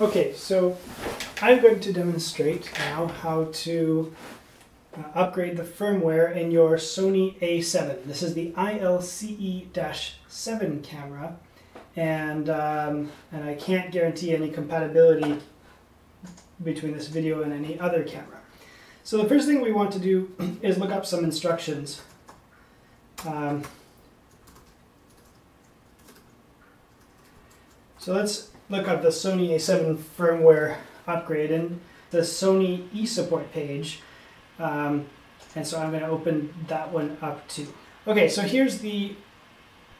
Okay, so I'm going to demonstrate now how to uh, upgrade the firmware in your Sony A7. This is the ILCE-7 camera, and, um, and I can't guarantee any compatibility between this video and any other camera. So the first thing we want to do is look up some instructions. Um, so let's look up the Sony A7 firmware upgrade and the Sony eSupport page. Um, and so I'm going to open that one up too. Okay, so here's the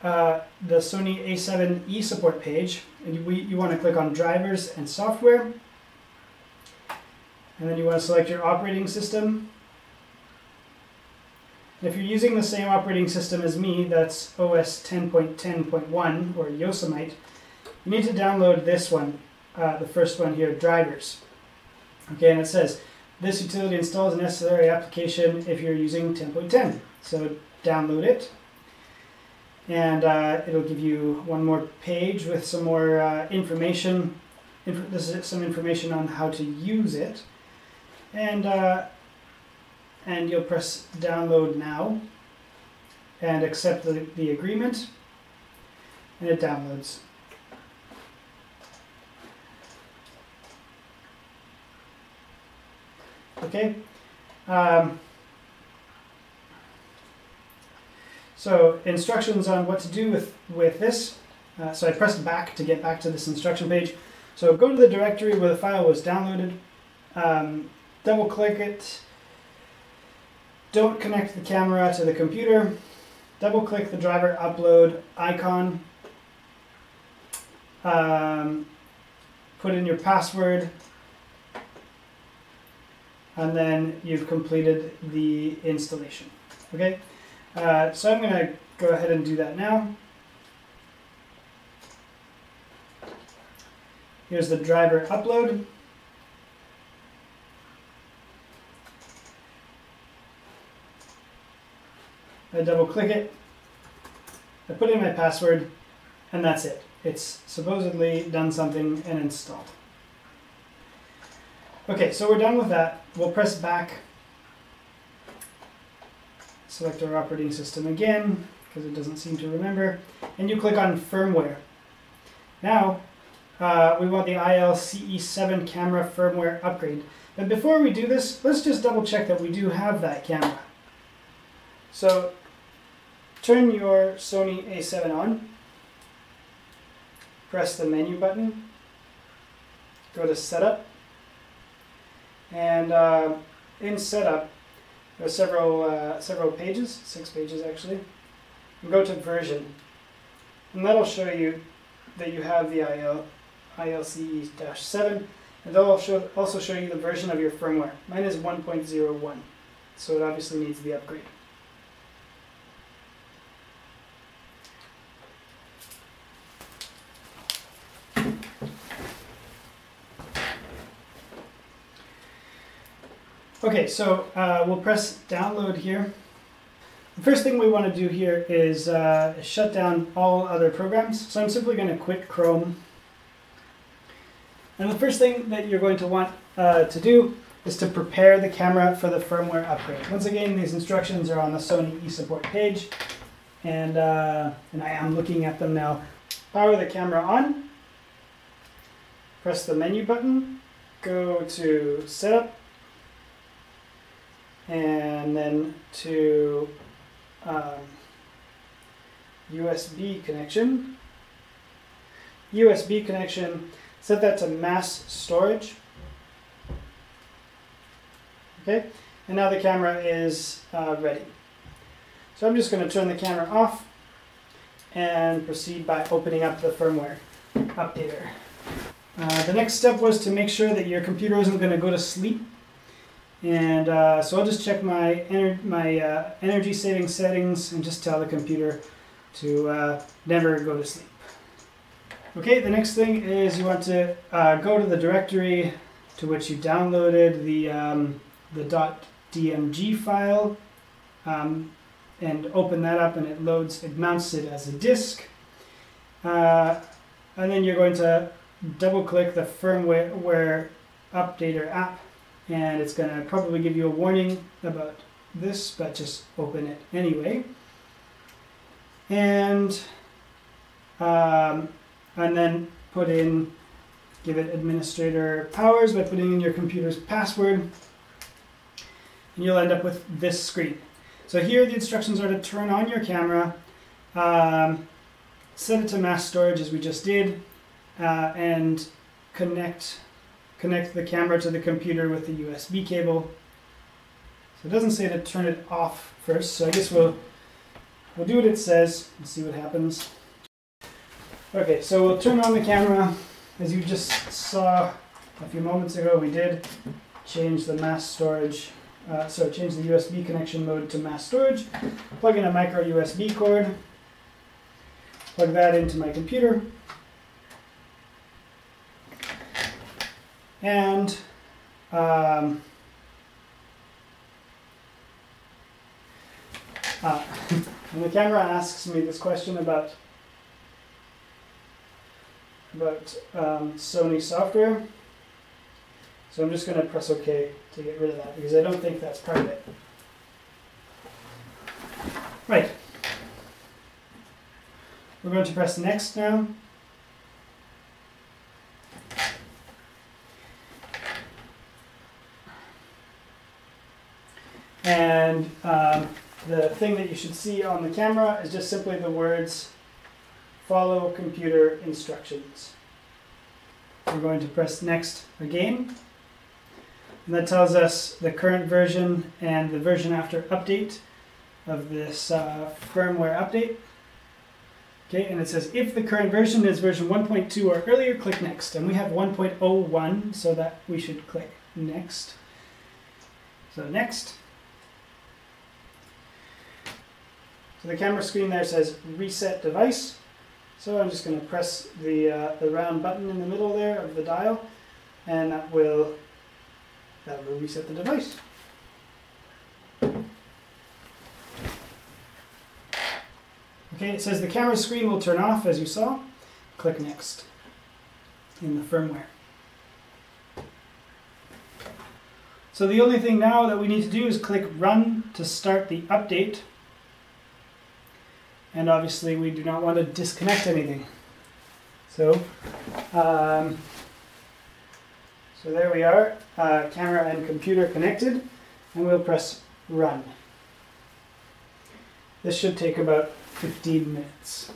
uh, the Sony A7 eSupport page. And we, you want to click on drivers and software. And then you want to select your operating system. If you're using the same operating system as me, that's OS 10.10.1 or Yosemite, you need to download this one, uh, the first one here, drivers. Okay, and it says, this utility installs a necessary application if you're using 10.10. So download it. And uh, it'll give you one more page with some more uh, information. Inf this is some information on how to use it. And, uh, and you'll press download now and accept the, the agreement. And it downloads. Okay. Um, so instructions on what to do with, with this. Uh, so I pressed back to get back to this instruction page. So go to the directory where the file was downloaded, um, double click it, don't connect the camera to the computer, double click the driver upload icon, um, put in your password, and then you've completed the installation. Okay, uh, so I'm going to go ahead and do that now. Here's the driver upload. I double click it, I put in my password, and that's it. It's supposedly done something and installed. Okay, so we're done with that. We'll press back, select our operating system again, because it doesn't seem to remember, and you click on firmware. Now, uh, we want the ILCE7 camera firmware upgrade. But before we do this, let's just double check that we do have that camera. So, turn your Sony A7 on, press the menu button, go to setup, and uh, in setup, there are several, uh, several pages, six pages actually. And go to version. And that'll show you that you have the IL, ILCE-7. And they'll show, also show you the version of your firmware. Mine is 1.01, so it obviously needs the upgrade. Okay, so uh, we'll press download here. The first thing we want to do here is uh, shut down all other programs. So I'm simply going to quit Chrome. And the first thing that you're going to want uh, to do is to prepare the camera for the firmware upgrade. Once again, these instructions are on the Sony eSupport page. And, uh, and I am looking at them now. Power the camera on. Press the menu button. Go to Setup and then to um, USB connection. USB connection, set that to mass storage. Okay, and now the camera is uh, ready. So I'm just going to turn the camera off and proceed by opening up the firmware updater. Uh, the next step was to make sure that your computer isn't going to go to sleep and uh, so I'll just check my, ener my uh, energy saving settings and just tell the computer to uh, never go to sleep. Okay, the next thing is you want to uh, go to the directory to which you downloaded the, um, the .dmg file um, and open that up and it loads, it mounts it as a disk. Uh, and then you're going to double click the firmware updater app and it's going to probably give you a warning about this, but just open it anyway. And um, and then put in, give it administrator powers by putting in your computer's password, and you'll end up with this screen. So here the instructions are to turn on your camera, um, set it to mass storage as we just did, uh, and connect connect the camera to the computer with the USB cable. So it doesn't say to turn it off first, so I guess we'll we'll do what it says and see what happens. Okay, so we'll turn on the camera. As you just saw a few moments ago, we did change the mass storage, uh, so change the USB connection mode to mass storage. Plug in a micro USB cord, plug that into my computer, and um, uh, and the camera asks me this question about about um, Sony software. So I'm just going to press OK to get rid of that because I don't think that's part of it. Right. We're going to press next now. And um, the thing that you should see on the camera is just simply the words follow computer instructions. We're going to press next again. And that tells us the current version and the version after update of this uh, firmware update. Okay, and it says if the current version is version 1.2 or earlier, click next. And we have 1.01, so that we should click next. So next. So the camera screen there says reset device. So I'm just going to press the, uh, the round button in the middle there of the dial and that will, that will reset the device. Okay, it says the camera screen will turn off as you saw. Click next in the firmware. So the only thing now that we need to do is click run to start the update and obviously we do not want to disconnect anything. So, um, so there we are, uh, camera and computer connected, and we'll press run. This should take about 15 minutes.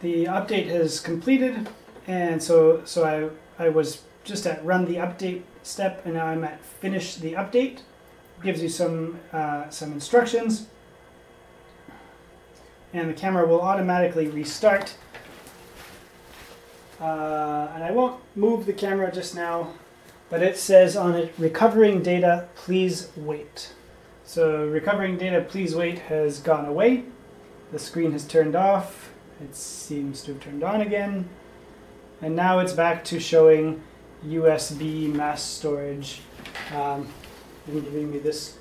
The update has completed, and so so I, I was just at run the update step, and now I'm at finish the update gives you some, uh, some instructions and the camera will automatically restart. Uh, and I won't move the camera just now, but it says on it, recovering data, please wait. So recovering data, please wait has gone away. The screen has turned off. It seems to have turned on again. And now it's back to showing USB mass storage. Um, and giving me this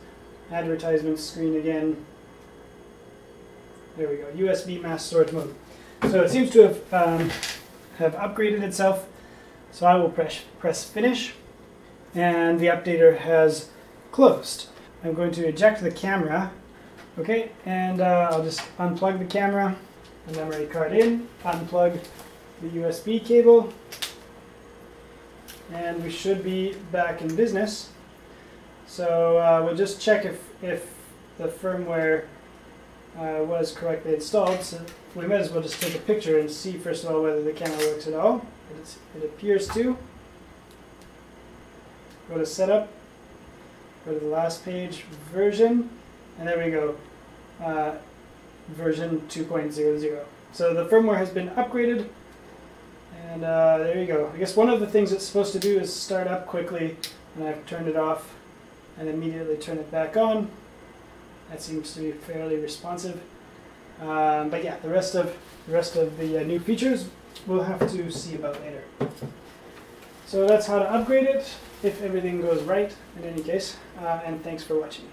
advertisement screen again. There we go, USB mass storage mode. So it seems to have, um, have upgraded itself. So I will press, press finish and the updater has closed. I'm going to eject the camera. Okay, and uh, I'll just unplug the camera, the memory card in, unplug the USB cable, and we should be back in business. So uh, we'll just check if, if the firmware uh, was correctly installed. So we might as well just take a picture and see first of all whether the camera works at all. It's, it appears to. Go to setup, go to the last page, version, and there we go, uh, version 2.00. So the firmware has been upgraded, and uh, there you go. I guess one of the things it's supposed to do is start up quickly, and I've turned it off and immediately turn it back on. That seems to be fairly responsive. Um, but yeah, the rest of the rest of the uh, new features we'll have to see about later. So that's how to upgrade it if everything goes right in any case. Uh, and thanks for watching.